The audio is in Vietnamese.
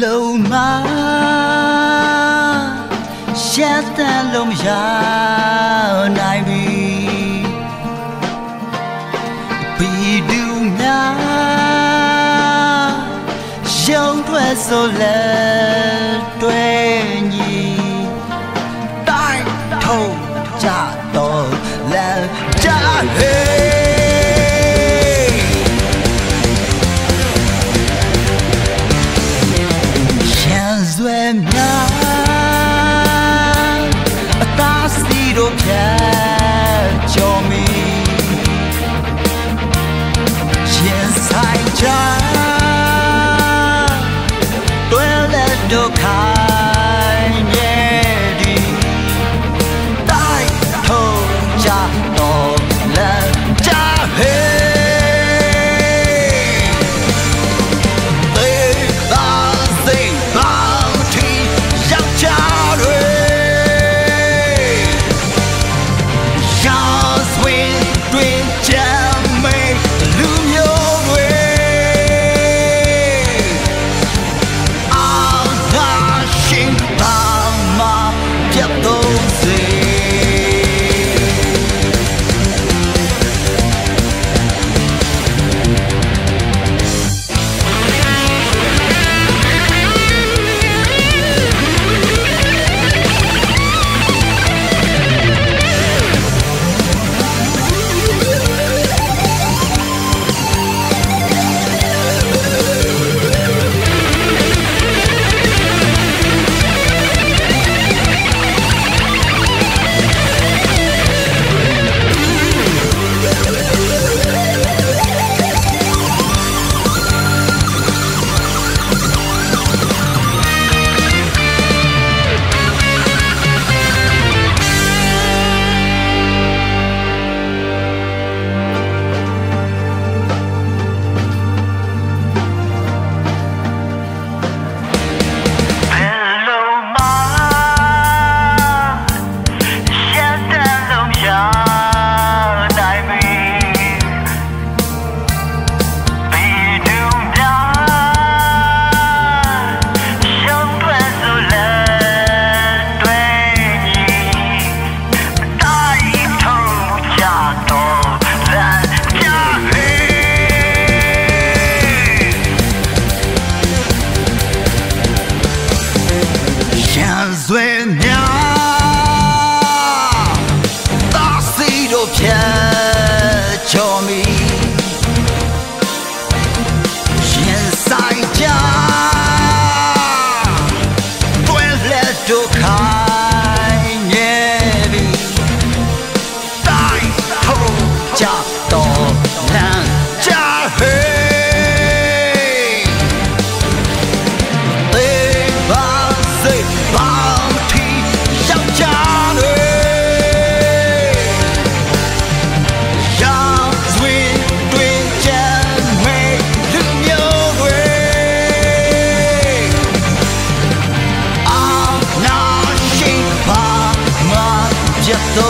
lâu mà sẽ ta lông già nai bi. Bị điều nhà giống thuê số lệ thuê nhì. Tai thâu cha tổ là cha hết ジェッ